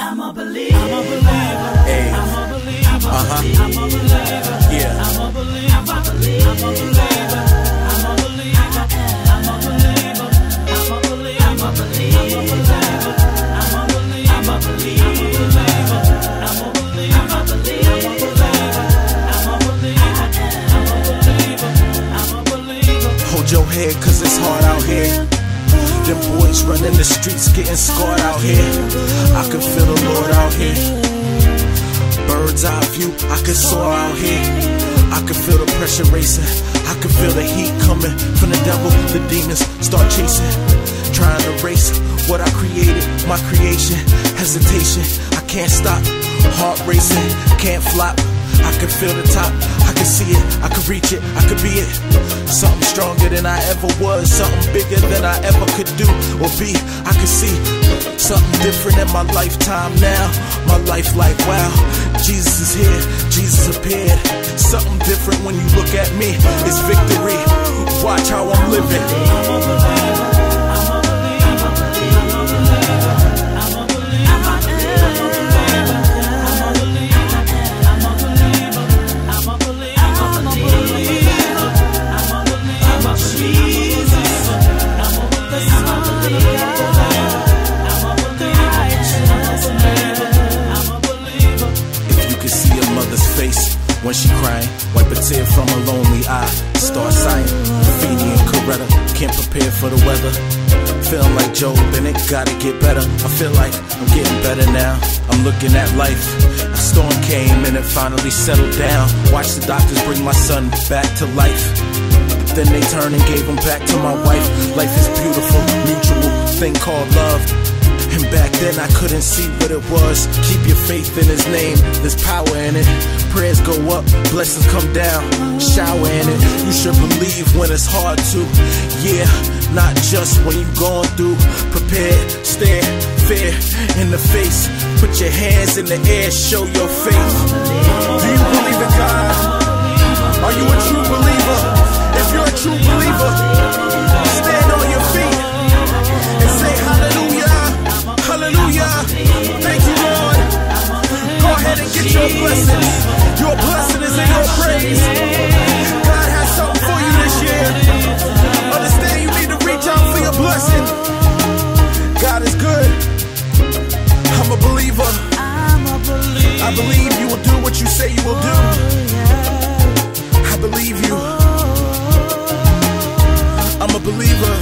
I'm a believer. I'm a believer. Hey. I'm a believer. Uh huh. I'm a believer. Yeah. I'm a believer. I'm a believer. I'm a believer. I'm a believer. I'm a believer. I'm a believer. I'm a believer. I'm a believer. I'm a believer. I'm a believer. I'm a believer. I'm a believer. I'm a believer. Hold your head, cause it's hard out here. Them boys running the streets, getting scarred out here. I can feel the Lord out here. Bird's eye view, I can soar out here. I can feel the pressure racing. I can feel the heat coming from the devil. The demons start chasing, trying to race what I created, my creation. Hesitation, I can't stop. Heart racing, can't flop. I can feel the top, I can see it, I can reach it, I could be it. Something stronger than I ever was, something bigger than I ever could do or be. I can see something different in my lifetime now. My life, like wow, Jesus is here, Jesus appeared. Something different when you look at me, it's victory. Watch how I'm living. When she crying, wipe a tear from a lonely eye. Start sighing, graffiti and Coretta can't prepare for the weather. Feeling like Joe Bennett, gotta get better. I feel like I'm getting better now. I'm looking at life. A storm came and it finally settled down. Watch the doctors bring my son back to life. Then they turned and gave him back to my wife. Life is beautiful, mutual thing called love. And back then I couldn't see what it was. Keep your faith in his name, there's power in it. Prayers go up, blessings come down, shower in it. You should believe when it's hard to. Yeah, not just when you're going through. Prepared, stare, fear in the face. Put your hands in the air, show your faith. Do you believe in God? Are you a true believer? If you're a true believer, stand on your feet and say hallelujah, hallelujah. Thank you, Lord. Go ahead and get your blessings. blessing. God is good. I'm a believer. I believe you will do what you say you will do. Oh, I believe you. I'm a believer.